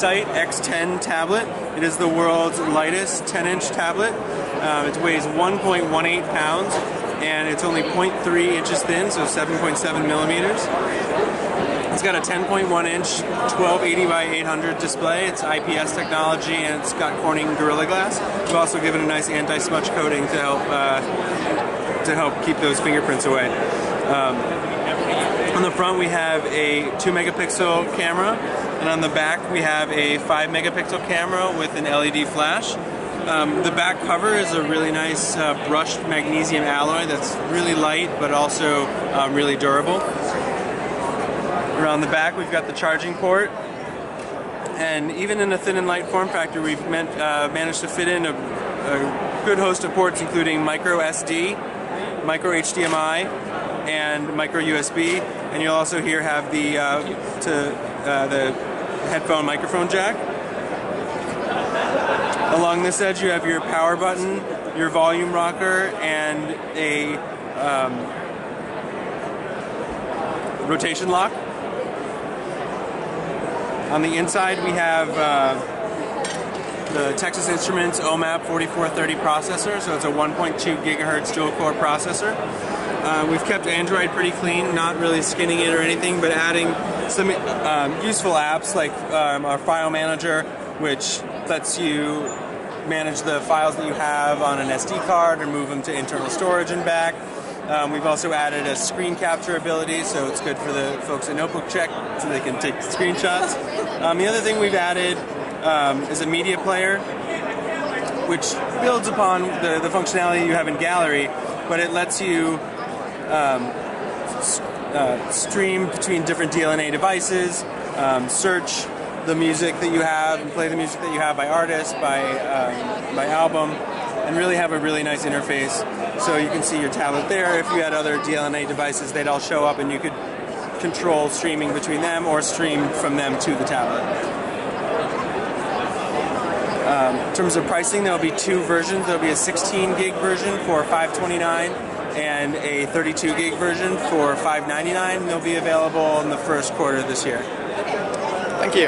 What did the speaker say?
Sight X10 tablet. It is the world's lightest 10-inch tablet. Um, it weighs 1.18 pounds, and it's only 0.3 inches thin, so 7.7 millimeters. It's got a 10.1-inch 1280 by 800 display. It's IPS technology, and it's got Corning Gorilla Glass. We've also given a nice anti-smudge coating to help uh, to help keep those fingerprints away. Um, on the front, we have a 2 megapixel camera, and on the back, we have a 5 megapixel camera with an LED flash. Um, the back cover is a really nice uh, brushed magnesium alloy that's really light but also um, really durable. Around the back, we've got the charging port. And even in a thin and light form factor, we've meant, uh, managed to fit in a, a good host of ports, including micro SD, micro HDMI, and micro USB. And you'll also here have the uh, to uh, the headphone microphone jack. Along this edge, you have your power button, your volume rocker, and a um, rotation lock. On the inside, we have uh, the Texas Instruments OMAP 4430 processor, so it's a 1.2 gigahertz dual core processor. Uh, we've kept Android pretty clean, not really skinning it or anything, but adding some um, useful apps like um, our file manager, which lets you manage the files that you have on an SD card or move them to internal storage and back. Um, we've also added a screen capture ability, so it's good for the folks at Notebookcheck so they can take screenshots. Um, the other thing we've added um, is a media player, which builds upon the, the functionality you have in Gallery, but it lets you um, uh, stream between different DLNA devices, um, search the music that you have, and play the music that you have by artist, by, um, by album, and really have a really nice interface. So you can see your tablet there. If you had other DLNA devices, they'd all show up and you could control streaming between them or stream from them to the tablet. Um, in terms of pricing, there'll be two versions. There'll be a 16 gig version for 529 and a 32 gig version for 599. They'll be available in the first quarter this year. Thank you.